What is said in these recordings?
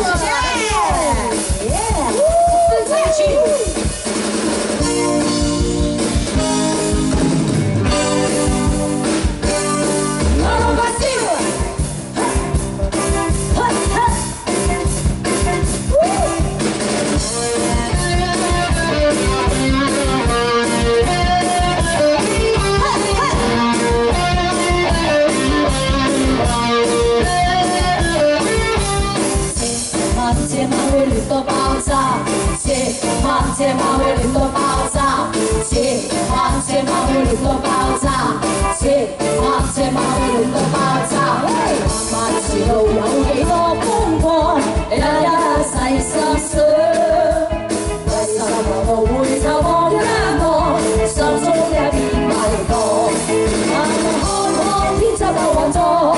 我不这马路乱到爆炸，这这马路乱到爆炸。漫漫仕途有几多风光？呀呀，细心事，为什么不会走一一心中一片迷茫？看看天，真够浑浊。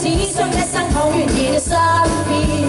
只想一生抱在你的身边。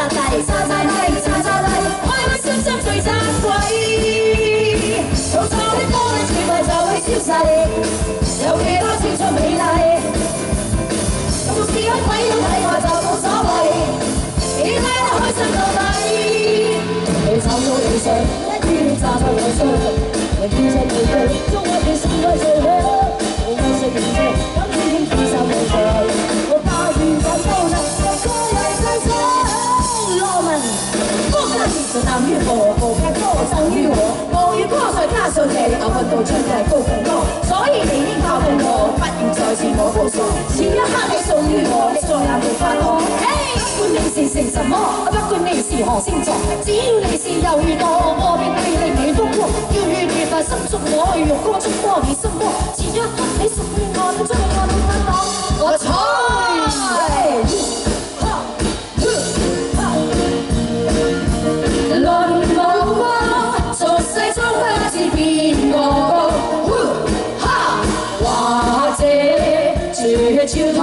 沙袋，沙袋，沙沙袋，快快心心最珍贵。重糙的玻璃碎块就去消逝，有几多青春美丽？俗世看鬼都睇过就无所谓，拉他开心到底。你丑到遇上，一天扎伤两双，明知是注定，终一天心灰意冷。我滥于火，火却多生于我。我与火在加上你，我看到春来高红歌。所以你应靠近我，不要再自我孤独。前一刻你属于我，亦再也无法躲。嘿，不管你是成什么，不管你是何星座，只要你是尤如我，我便会令你疯狂。要与你在心触我用歌声歌其心窝。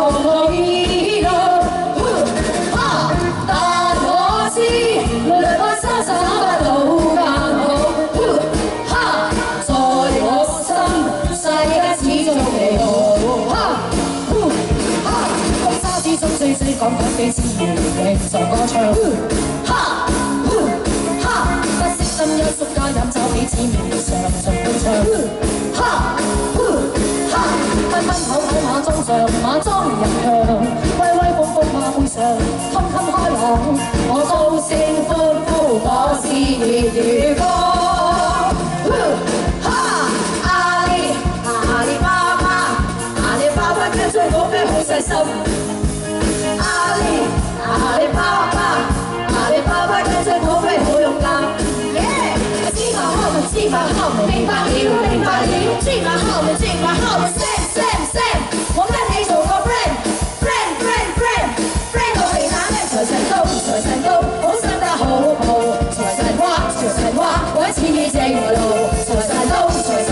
无 Ha! 但我知，无论发生什么，都更好。哈！在我心，世界始终奇妙。哈！哈！不识深幽俗家，饮酒几子，妙在歌唱。Ha! 不识深幽俗家，饮酒几子，妙在歌唱。装上晚装人强，威威风风马背上，通通开朗。我高声欢呼，我是如歌。哈！阿里巴巴，阿里巴巴家中宝贝好细心。阿里巴巴，阿里巴巴家中宝贝好勇敢。耶！芝麻好，芝麻好，明白灵，明白灵，芝麻好，芝麻好。财神跨，财神跨，鬼子已惊路，财神到，财。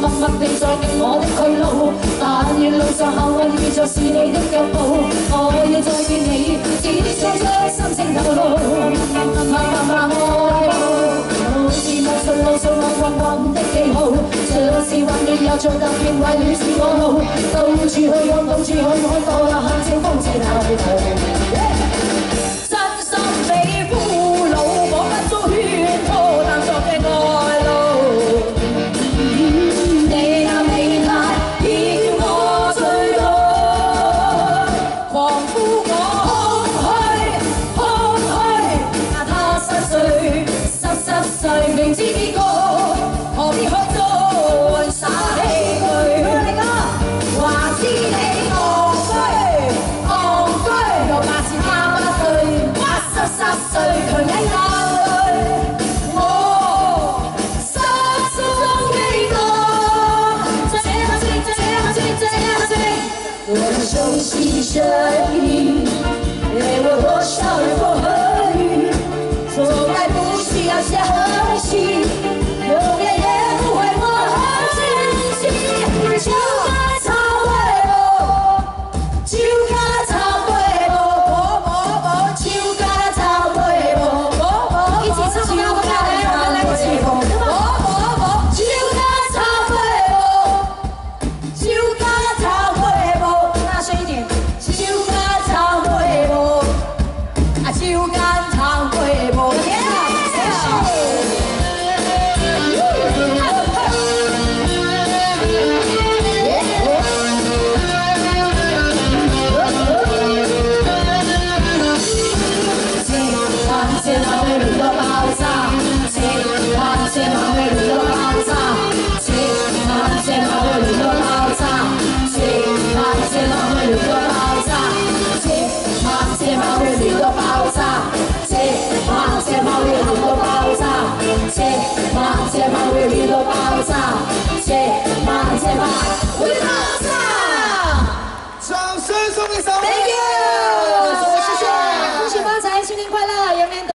默默地在定我的去路，但愿路上幸运遇着是你的脚步。我要再见你，只在将心声透露。茫茫茫茫爱是无数路上望望望的记号。像是幻觉又像特别为还是我路，到处去看，到处看看，多得看清方知那路。那些欢 Sí, pausa. vamos